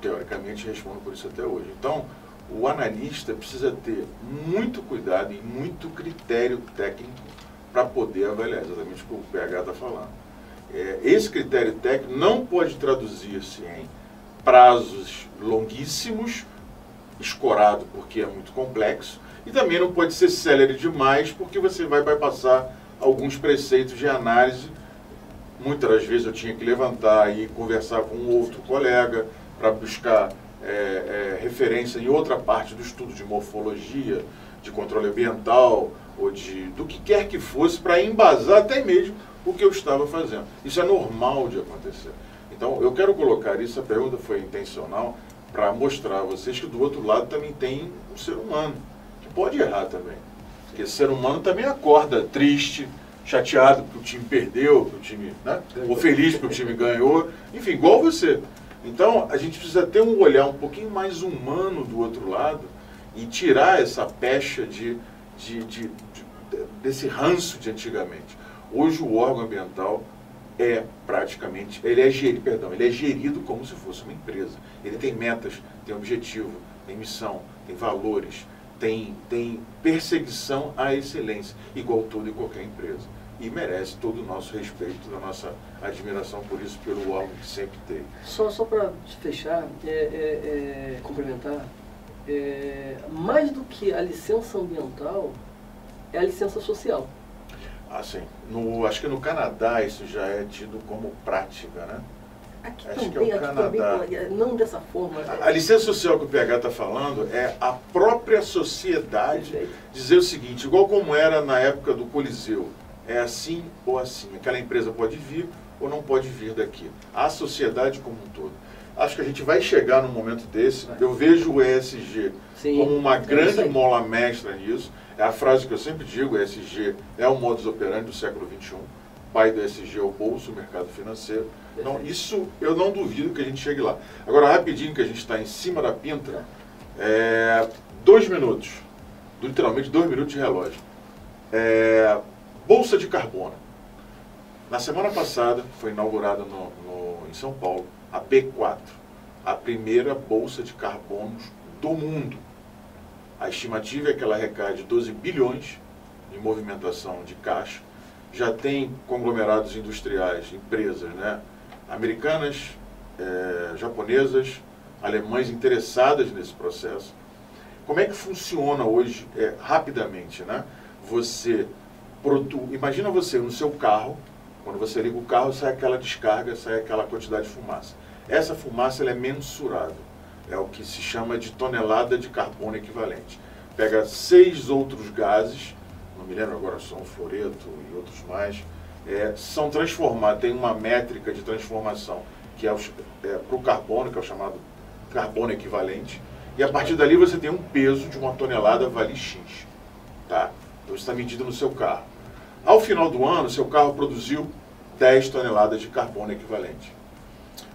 Teoricamente, respondo por isso até hoje. Então, o analista precisa ter muito cuidado e muito critério técnico para poder avaliar exatamente o que o PH está falando. É, esse critério técnico não pode traduzir-se em prazos longuíssimos, escorado porque é muito complexo, e também não pode ser célere demais porque você vai bypassar alguns preceitos de análise. Muitas das vezes eu tinha que levantar e conversar com outro colega para buscar é, é, referência em outra parte do estudo de morfologia, de controle ambiental ou de do que quer que fosse para embasar até mesmo o que eu estava fazendo. Isso é normal de acontecer. Então, eu quero colocar isso, a pergunta foi intencional, para mostrar a vocês que do outro lado também tem um ser humano, que pode errar também. Porque esse ser humano também acorda triste, chateado porque o time perdeu, o time, né? ou feliz porque o time ganhou, enfim, igual você. Então, a gente precisa ter um olhar um pouquinho mais humano do outro lado e tirar essa pecha de, de, de, de desse ranço de antigamente. Hoje o órgão ambiental é praticamente, ele é gerido, perdão, ele é gerido como se fosse uma empresa. Ele tem metas, tem objetivo, tem missão, tem valores, tem, tem perseguição à excelência, igual toda e qualquer empresa. E merece todo o nosso respeito, a nossa admiração por isso, pelo órgão que sempre teve. Só, só para fechar, é, é, é, complementar, é, mais do que a licença ambiental, é a licença social. Assim, no, acho que no Canadá isso já é tido como prática, né? Aqui acho também, que é o Canadá. Também, não dessa forma. A, a, licença social que o PH está falando é a própria sociedade Perfeito. dizer o seguinte, igual como era na época do Coliseu, é assim ou assim. Aquela empresa pode vir ou não pode vir daqui. A sociedade como um todo. Acho que a gente vai chegar num momento desse. Eu vejo o ESG Sim, como uma grande mola mestra nisso. É a frase que eu sempre digo, ESG é o modus operandi do século XXI. Pai do ESG é o bolso, o mercado financeiro. Então, isso eu não duvido que a gente chegue lá. Agora, rapidinho, que a gente está em cima da pinta, é, dois minutos, literalmente dois minutos de relógio. É, Bolsa de Carbono. Na semana passada foi inaugurada no, no, em São Paulo a B4, a primeira bolsa de carbonos do mundo. A estimativa é que ela recai de 12 bilhões em movimentação de caixa. Já tem conglomerados industriais, empresas né, americanas, é, japonesas, alemães interessadas nesse processo. Como é que funciona hoje, é, rapidamente, né? Você produz, imagina você no seu carro, quando você liga o carro, sai aquela descarga, sai aquela quantidade de fumaça. Essa fumaça é mensurável. É o que se chama de tonelada de carbono equivalente. Pega seis outros gases, não me lembro agora, são fluoreto e outros mais, é, são transformados, tem uma métrica de transformação que é, é para o carbono, que é o chamado carbono equivalente, e a partir dali você tem um peso de uma tonelada vale X. Tá? Então está medido no seu carro. Ao final do ano, seu carro produziu 10 toneladas de carbono equivalente.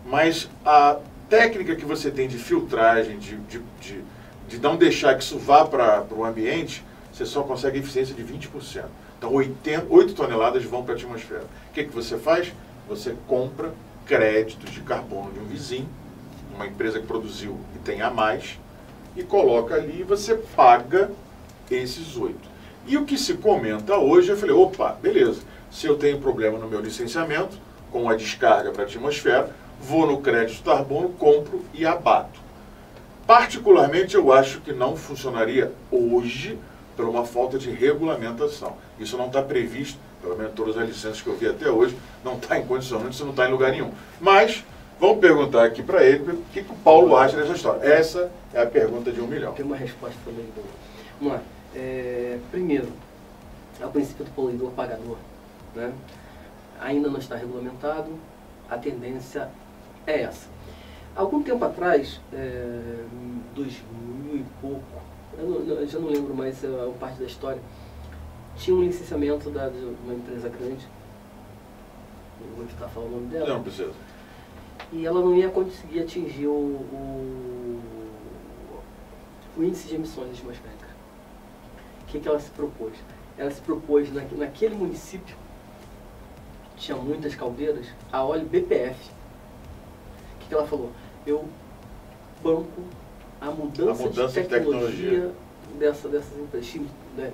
Mas a técnica que você tem de filtragem, de, de, de, de não deixar que isso vá para o ambiente, você só consegue eficiência de 20%. Então 80, 8 toneladas vão para a atmosfera. O que, que você faz? Você compra créditos de carbono de um vizinho, uma empresa que produziu e tem a mais, e coloca ali e você paga esses oito. E o que se comenta hoje, eu falei, opa, beleza, se eu tenho problema no meu licenciamento, com a descarga para a atmosfera, vou no crédito carbono, compro e abato. Particularmente, eu acho que não funcionaria hoje por uma falta de regulamentação. Isso não está previsto, pelo menos todas as licenças que eu vi até hoje, não está em condicionamento, isso não está em lugar nenhum. Mas, vamos perguntar aqui para ele o que, que, o Paulo acha dessa história. Essa é a pergunta de um milhão. Tem uma resposta também. Vamos lá. É, primeiro, é o princípio do poluidor pagador. Né? Ainda não está regulamentado, a tendência é essa. Algum tempo atrás, é, 2000 e pouco, eu, não, eu, já não lembro mais a, a parte da história, tinha um licenciamento da, de uma empresa grande, não vou estar falando o nome dela. Não precisa. E ela não ia conseguir atingir o, o, o índice de emissões atmosféricas que, que ela se propôs? Ela se propôs, na, naquele município, tinha muitas caldeiras, a óleo BPF. Que, que ela falou? Eu banco a mudança, a mudança de, tecnologia de tecnologia, dessa, dessas empresas. Né?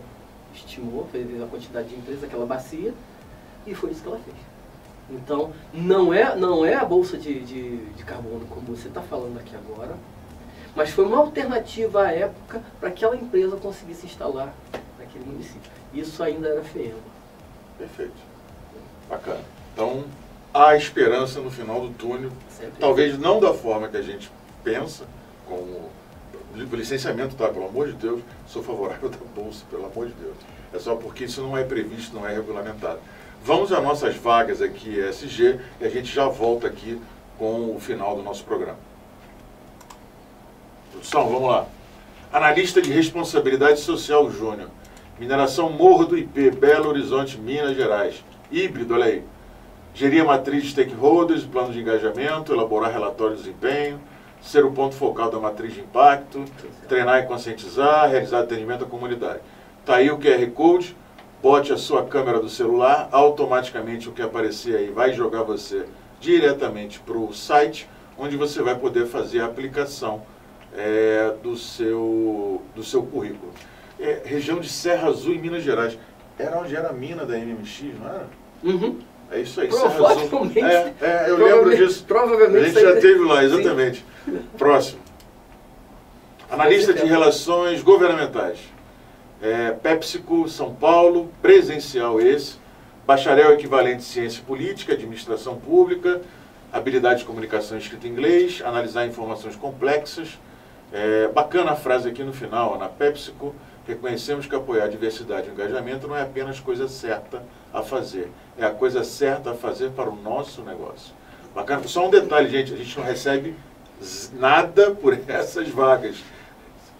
Estimou, fez a quantidade de empresas, aquela bacia, e foi isso que ela fez. Então, não é, não é a bolsa de, de, de carbono como você está falando aqui agora, mas foi uma alternativa à época para que aquela empresa conseguisse instalar naquele município. Isso ainda era FEMA. Perfeito. Bacana. Então, há esperança no final do túnel. Talvez não da forma que a gente pensa, com o licenciamento, tá? Pelo amor de Deus, sou favorável da Bolsa, pelo amor de Deus. É só porque isso não é previsto, não é regulamentado. Vamos às nossas vagas aqui ESG e a gente já volta aqui com o final do nosso programa. Produção, vamos lá. Analista de responsabilidade social júnior. Mineração Morro do IP, Belo Horizonte, Minas Gerais. Híbrido, olha aí. Gerir a matriz de stakeholders, plano de engajamento, elaborar relatório de desempenho, ser o ponto focal da matriz de impacto, treinar e conscientizar, realizar atendimento à comunidade. Está aí o QR Code, bote a sua câmera do celular, automaticamente o que aparecer aí vai jogar você diretamente para o site, onde você vai poder fazer a aplicação é, do, seu, do seu currículo. É, região de Serra Azul, em Minas Gerais. Era onde era a mina da NMX, não era? Uhum. É isso aí, Azul. É, é, eu lembro disso. Provavelmente. A gente já teve lá, exatamente. Sim. Próximo. Analista de Relações Governamentais. É, PepsiCo, São Paulo, presencial esse. Bacharel equivalente em Ciência Política, Administração Pública, habilidade de comunicação escrita em inglês, analisar informações complexas, é, bacana a frase aqui no final, na PepsiCo, reconhecemos que apoiar a diversidade e o engajamento não é apenas coisa certa a fazer, é a coisa certa a fazer para o nosso negócio. Bacana. Só um detalhe, gente, a gente não recebe nada por essas vagas.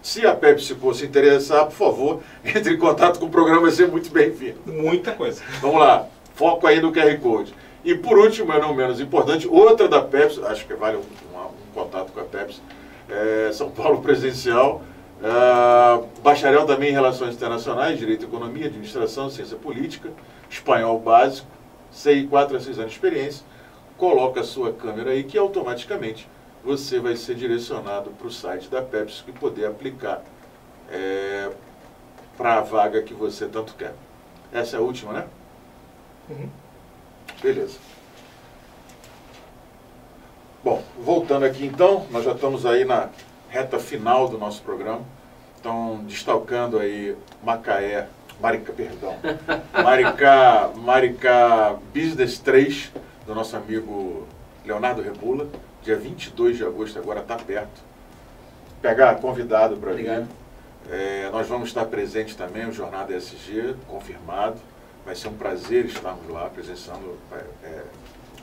Se a PepsiCo se interessar, por favor, entre em contato com o programa, vai ser muito bem-vindo. Muita coisa. Vamos lá, foco aí no QR Code. E por último, mas não menos importante, outra da Pepsi, acho que vale um, um, um contato com a Pepsi, é, São Paulo presencial, é, bacharel também em Relações Internacionais, Direito e Economia, Administração, Ciência Política, Espanhol básico, CI 4 a 6 anos de experiência, coloca a sua câmera aí que automaticamente você vai ser direcionado para o site da Pepsi e poder aplicar é, para a vaga que você tanto quer. Essa é a última, né? Uhum. Beleza. Bom, voltando aqui então, nós já estamos aí na reta final do nosso programa. Então, destacando aí Macaé, Maricá, perdão, Maricá, Maricá Business 3, do nosso amigo Leonardo Rebula. dia 22 de agosto, agora está perto. Pegar convidado para vir. É, nós vamos estar presentes também, o Jornada SG, confirmado. Vai ser um prazer estarmos lá, presenciando, é, é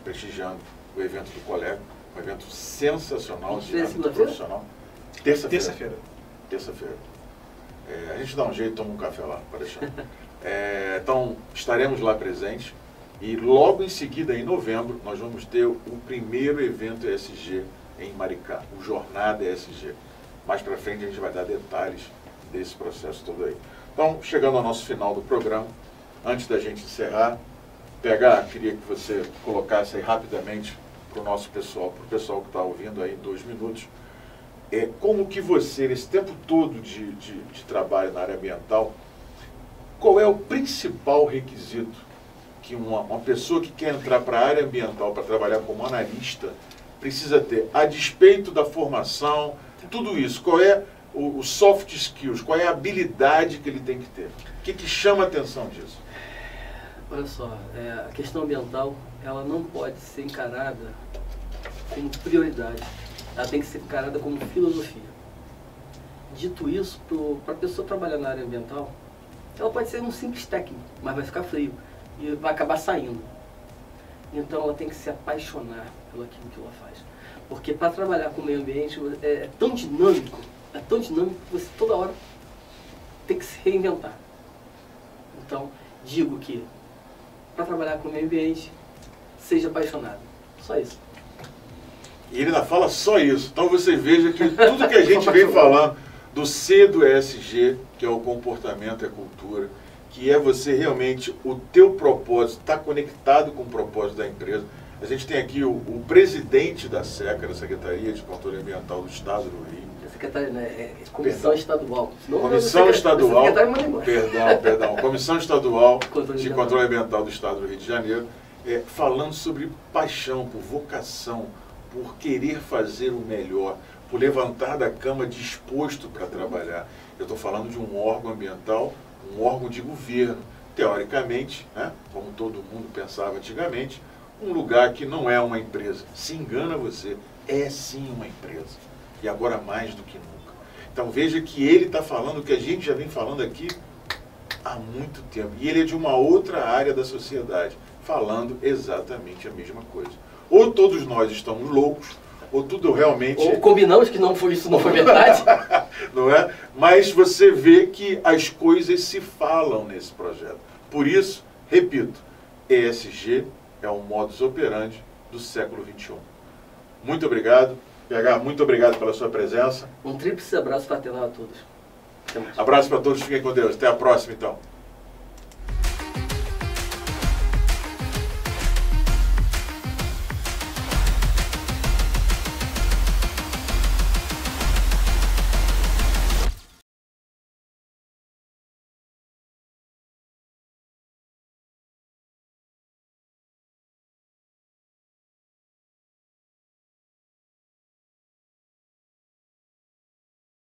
prestigiando o evento do colega. Um evento sensacional, de profissional. Terça-feira. Terça-feira. Terça-feira. É, a gente dá um jeito, toma um café lá, para deixar. É, então, estaremos lá presentes. E logo em seguida, em novembro, nós vamos ter o primeiro evento ESG em Maricá, o Jornada ESG. Mais para frente a gente vai dar detalhes desse processo todo aí. Então, chegando ao nosso final do programa, antes da gente encerrar, PH, queria que você colocasse aí rapidamente para o nosso pessoal, para o pessoal que está ouvindo aí dois minutos, é, como que você, nesse tempo todo de, de, de trabalho na área ambiental, qual é o principal requisito que uma, uma pessoa que quer entrar para a área ambiental, para trabalhar como analista, precisa ter, a despeito da formação, tudo isso, qual é o, o soft skills, qual é a habilidade que ele tem que ter? O que, que chama a atenção disso? Olha só, é, a questão ambiental, ela não pode ser encarada como prioridade. Ela tem que ser encarada como filosofia. Dito isso, para a pessoa trabalhar na área ambiental, ela pode ser um simples técnico, mas vai ficar frio e vai acabar saindo. Então ela tem que se apaixonar pelo aquilo que ela faz. Porque para trabalhar com o meio ambiente é, é tão dinâmico, é tão dinâmico que você toda hora tem que se reinventar. Então, digo que para trabalhar com o meio ambiente, seja apaixonado. Só isso. E ele ainda fala só isso. Então você veja que tudo que a gente vem falando do C do ESG, que é o comportamento e a cultura, que é você realmente, o teu propósito, está conectado com o propósito da empresa. A gente tem aqui o, o presidente da SECA, da Secretaria de Controle Ambiental do Estado do Rio. Secretaria, né? É comissão perdão. estadual. Senão comissão estadual. Perdão, perdão. Comissão estadual de controle ambiental do Estado do Rio de Janeiro, é, falando sobre paixão, por vocação, por querer fazer o melhor, por levantar da cama disposto para trabalhar. Eu estou falando de um órgão ambiental, um órgão de governo, teoricamente, né, como todo mundo pensava antigamente, um lugar que não é uma empresa. Se engana você, é sim uma empresa. E agora mais do que nunca. Então veja que ele está falando o que a gente já vem falando aqui há muito tempo. E ele é de uma outra área da sociedade, falando exatamente a mesma coisa. Ou todos nós estamos loucos, ou tudo realmente. Ou combinamos que não foi isso, não foi verdade. não é? Mas você vê que as coisas se falam nesse projeto. Por isso, repito, ESG é um modus operandi do século XXI. Muito obrigado. PH, muito obrigado pela sua presença. Um tríplice abraço fraternal a todos. Abraço para todos, fiquem com Deus. Até a próxima, então.